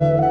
कल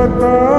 पता